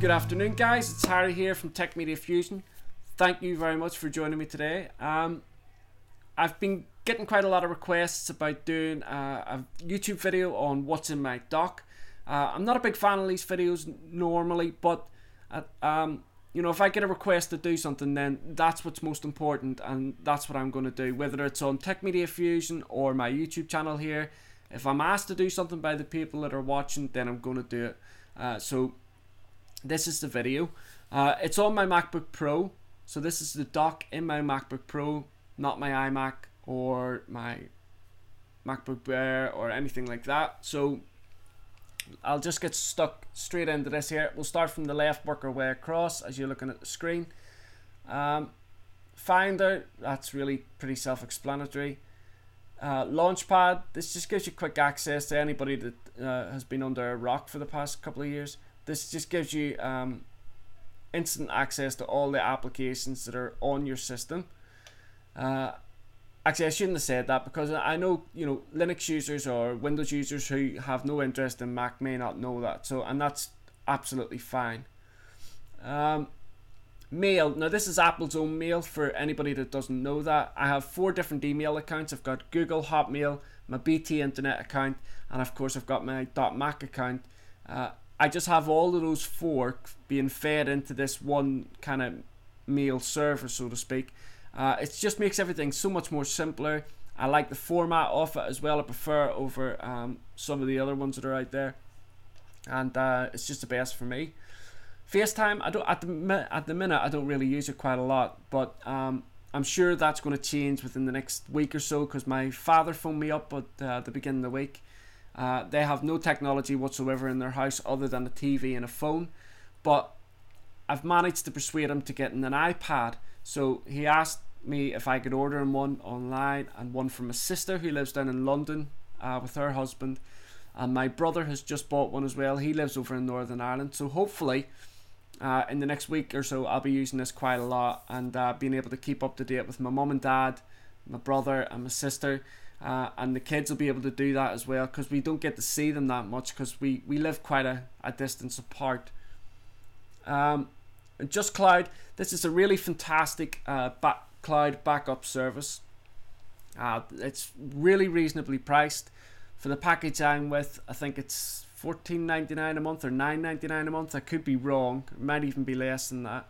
Good afternoon, guys. It's Harry here from Tech Media Fusion. Thank you very much for joining me today. Um, I've been getting quite a lot of requests about doing uh, a YouTube video on what's in my dock. Uh, I'm not a big fan of these videos normally, but uh, um, you know, if I get a request to do something, then that's what's most important, and that's what I'm going to do. Whether it's on Tech Media Fusion or my YouTube channel here, if I'm asked to do something by the people that are watching, then I'm going to do it. Uh, so this is the video. Uh, it's on my MacBook Pro. So this is the dock in my MacBook Pro, not my iMac or my MacBook Air or anything like that. So I'll just get stuck straight into this here. We'll start from the left, work our way across as you're looking at the screen. Um, Finder, that's really pretty self-explanatory. Uh, Launchpad, this just gives you quick access to anybody that uh, has been under a rock for the past couple of years. This just gives you um, instant access to all the applications that are on your system. Uh, actually, I shouldn't have said that because I know you know Linux users or Windows users who have no interest in Mac may not know that. So, and that's absolutely fine. Um, mail. Now, this is Apple's own mail for anybody that doesn't know that. I have four different email accounts. I've got Google Hotmail, my BT Internet account, and of course, I've got my .Mac account. Uh, I just have all of those four being fed into this one kind of meal server, so to speak. Uh, it just makes everything so much more simpler. I like the format of it as well. I prefer over um, some of the other ones that are out there, and uh, it's just the best for me. FaceTime, I don't at the at the minute I don't really use it quite a lot, but um, I'm sure that's going to change within the next week or so because my father phoned me up at uh, the beginning of the week. Uh, they have no technology whatsoever in their house other than a TV and a phone, but I've managed to persuade him to get an iPad. So he asked me if I could order him one online and one from his sister who lives down in London uh, with her husband. And my brother has just bought one as well. He lives over in Northern Ireland. So hopefully uh, in the next week or so, I'll be using this quite a lot and uh, being able to keep up to date with my mum and dad, my brother, and my sister. Uh, and the kids will be able to do that as well because we don't get to see them that much because we, we live quite a, a distance apart. Um, Just Cloud, this is a really fantastic uh, back, cloud backup service. Uh, it's really reasonably priced for the package I'm with. I think it's fourteen ninety nine a month or nine ninety nine a month. I could be wrong. It might even be less than that.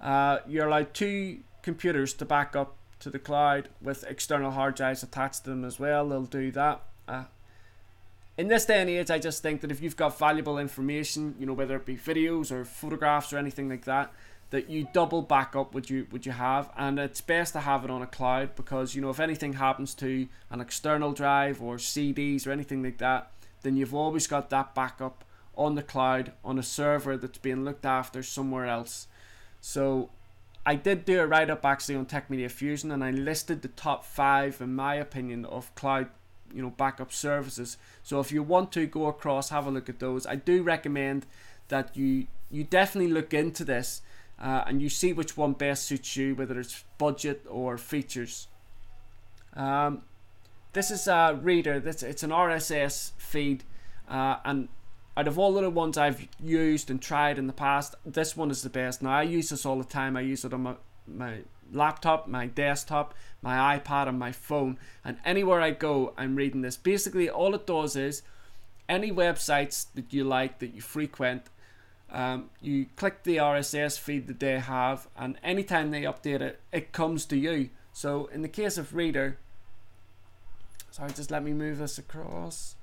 Uh, you're allowed two computers to back up to the cloud with external hard drives attached to them as well. They'll do that. Uh, in this day and age, I just think that if you've got valuable information, you know, whether it be videos or photographs or anything like that, that you double backup what you what you have, and it's best to have it on a cloud because you know if anything happens to an external drive or CDs or anything like that, then you've always got that backup on the cloud on a server that's being looked after somewhere else. So I did do a write up actually on Tech Media Fusion, and I listed the top five, in my opinion, of cloud you know backup services. So if you want to go across, have a look at those. I do recommend that you you definitely look into this uh, and you see which one best suits you, whether it's budget or features. Um, this is a Reeder. This it's an RSS feed, uh, and out of all of the ones I've used and tried in the past, this one is the best. Now I use this all the time. I use it on my my laptop, my desktop, my iPad, and my phone. And anywhere I go, I'm reading this. Basically, all it does is any websites that you like that you frequent, um, you click the RSS feed that they have, and anytime they update it, it comes to you. So in the case of Reeder, sorry, just let me move this across.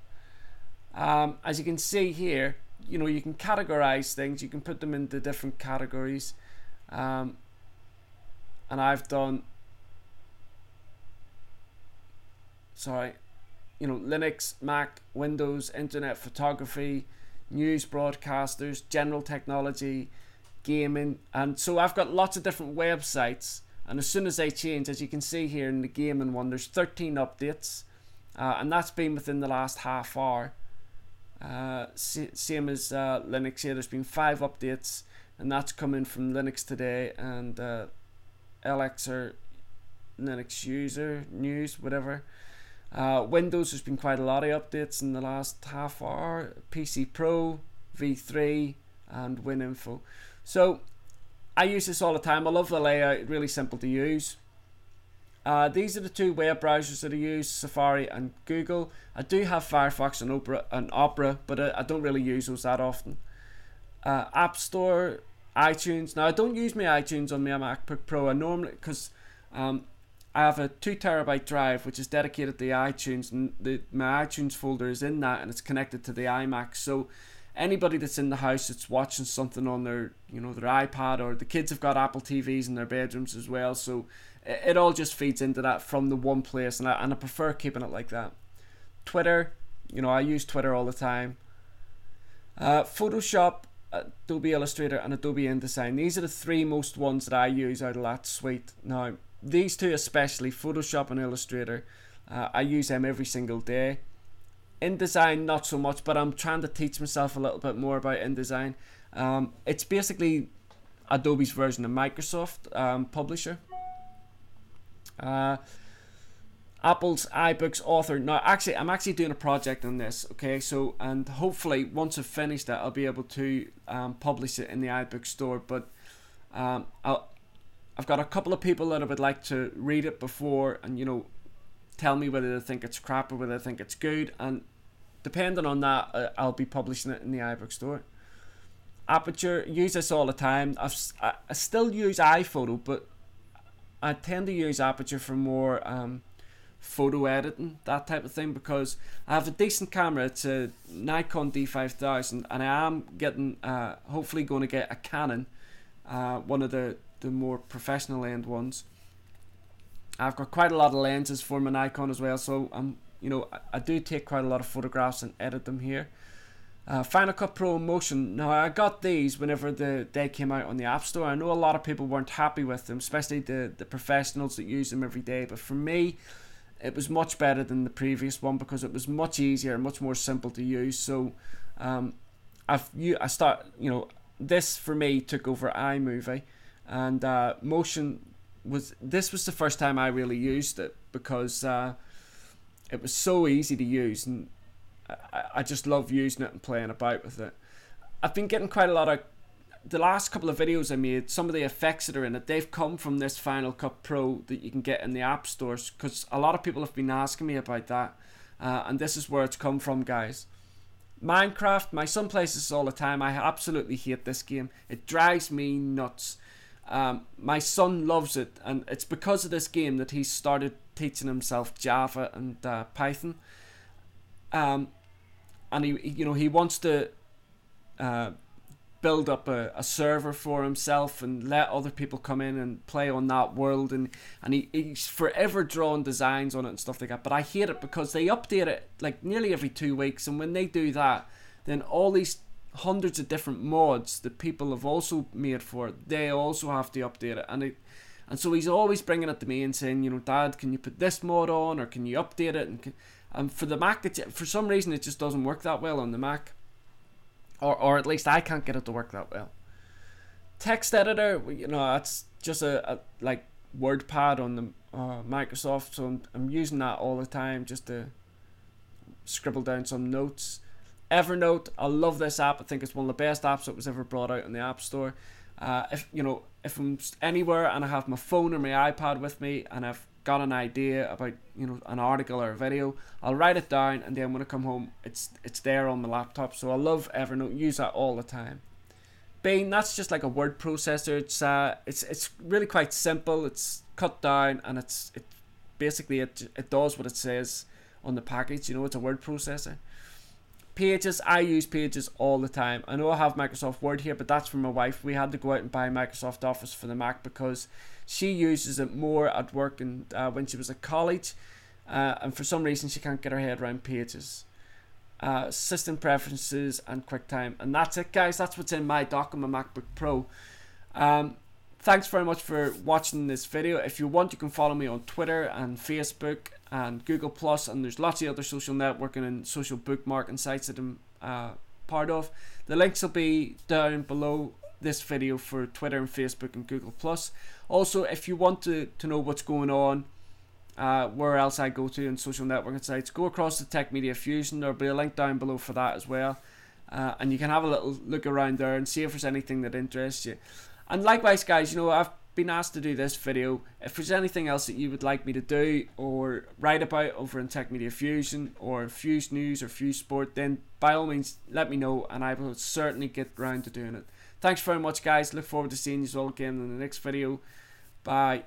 Um, as you can see here, you know you can categorize things. You can put them into different categories. Um, and I've done sorry you know Linux Mac Windows internet photography news broadcasters general technology gaming and so I've got lots of different websites and as soon as they change as you can see here in the gaming one there's 13 updates uh, and that's been within the last half hour uh, same as uh, Linux here there's been five updates and that's coming from Linux today and uh, Elixir Linux user news, whatever. Uh, Windows has been quite a lot of updates in the last half hour. PC Pro, V3, and WinInfo. So I use this all the time. I love the layout, really simple to use. Uh, these are the two web browsers that I use, Safari and Google. I do have Firefox and Opera, and Opera but I, I don't really use those that often. Uh, App Store, iTunes. Now I don't use my iTunes on my MacBook Pro. I normally because um, I have a two terabyte drive which is dedicated to iTunes, and the, my iTunes folder is in that, and it's connected to the iMac. So anybody that's in the house that's watching something on their you know their iPad or the kids have got Apple TVs in their bedrooms as well. So it, it all just feeds into that from the one place, and I, and I prefer keeping it like that. Twitter, you know, I use Twitter all the time. Uh, Photoshop, Adobe Illustrator, and Adobe InDesign. These are the three most ones that I use out of that suite. Now, these two especially, Photoshop and Illustrator, uh, I use them every single day. InDesign, not so much, but I'm trying to teach myself a little bit more about InDesign. Um, it's basically Adobe's version of Microsoft um, Publisher. Uh, Apple's iBooks author. Now, actually, I'm actually doing a project on this. Okay, so and hopefully once I've finished it, I'll be able to um, publish it in the iBook store. But um, I'll, I've got a couple of people that I would like to read it before, and you know, tell me whether they think it's crap or whether they think it's good. And depending on that, uh, I'll be publishing it in the iBook store. Aperture use this all the time. I've, I still use iPhoto, but I tend to use Aperture for more um, photo editing, that type of thing, because I have a decent camera. It's a Nikon D5000, and I am getting, uh, hopefully, going to get a Canon, uh, one of the, the more professional end ones. I've got quite a lot of lenses for my Nikon as well, so I'm, you know, I, do take quite a lot of photographs and edit them here. Uh, Final Cut Pro Motion. Now I got these whenever the they came out on the App Store. I know a lot of people weren't happy with them, especially the the professionals that use them every day. But for me, it was much better than the previous one because it was much easier, and much more simple to use. So, um, I've you I start you know this for me took over iMovie, and uh, Motion was this was the first time I really used it because uh, it was so easy to use and I, I just love using it and playing about with it. I've been getting quite a lot of the last couple of videos I made, some of the effects that are in it, they've come from this Final Cut Pro that you can get in the app stores because a lot of people have been asking me about that, uh, and this is where it's come from, guys. Minecraft, my son plays this all the time. I absolutely hate this game. It drives me nuts. Um, my son loves it, and it's because of this game that he started teaching himself Java and uh, Python. Um, and he, you know, he wants to uh, build up a, a server for himself and let other people come in and play on that world. And and he, he's forever drawing designs on it and stuff like that. But i hate it because they update it like nearly every two weeks. And when they do that then all these hundreds of different mods that people have also made for it they also have to update it. And it and so he's always bringing it to me and saying you know dad can you put this mod on or can you update it and can, and for the Mac, it, for some reason, it just doesn't work that well on the Mac. Or, or at least I can't get it to work that well. Text editor, you know, that's just a, a like WordPad on the uh, Microsoft, so I'm, I'm using that all the time just to scribble down some notes. Evernote, I love this app. I think it's one of the best apps that was ever brought out in the App Store. Uh, if you know, if I'm anywhere and I have my phone or my iPad with me and I've got an idea about you know an article or a video, I'll write it down and then when I come home, it's it's there on my laptop. So I love Evernote, use that all the time. Bean, that's just like a word processor. It's uh, it's it's really quite simple. It's cut down and it's it basically it it does what it says on the package. You know, it's a word processor. Pages, I use Pages all the time. I know I have Microsoft Word here, but that's for my wife. We had to go out and buy Microsoft Office for the Mac because she uses it more at work and uh, when she was at college, uh, and for some reason she can't get her head around Pages. Uh, system preferences and QuickTime, and that's it, guys. That's what's in my dock on my MacBook Pro. Um, thanks very much for watching this video. If you want, you can follow me on Twitter and Facebook and Google Plus, and there's lots of other social networking and social bookmarking sites that I'm uh, part of. The links will be down below this video for Twitter and Facebook and Google Plus. Also, if you want to, to know what's going on, uh, where else I go to in social networking sites, go across to Tech Media Fusion. There'll be a link down below for that as well. uh, and you can have a little look around there and see if there's anything that interests you. And likewise, guys, you know I've been asked to do this video. If there's anything else that you would like me to do or write about over in Tech Media Fusion or Fuse News or Fuse Sport, then by all means let me know and I will certainly get round to doing it. Thanks very much, guys. Look forward to seeing you all again in the next video. Bye.